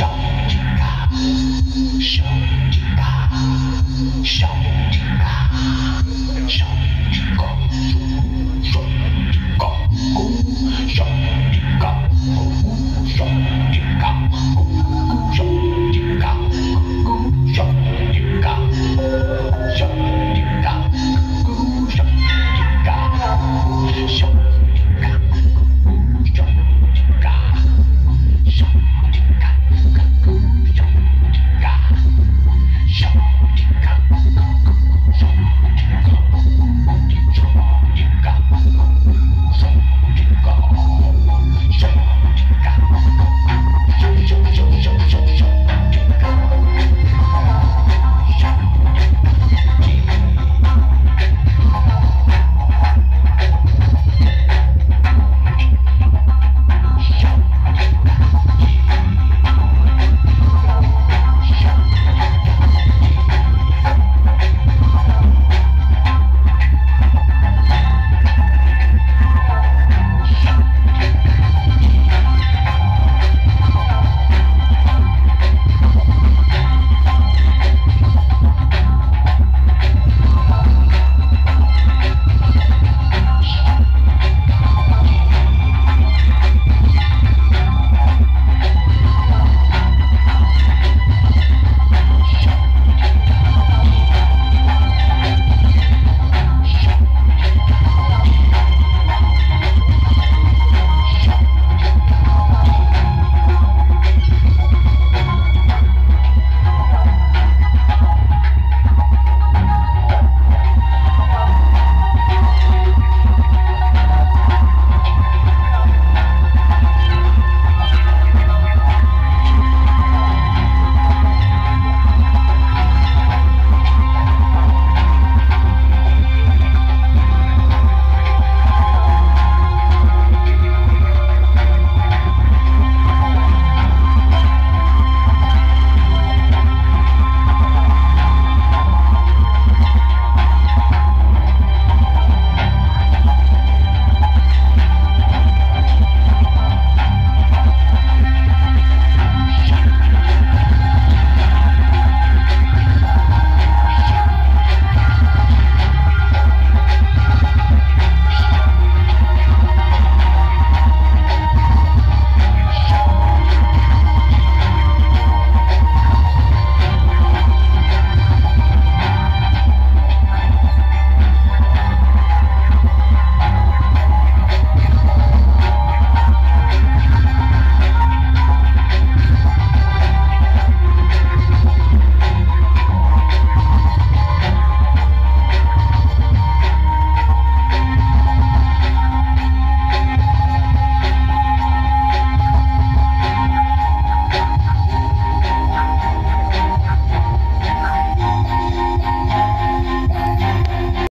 show me to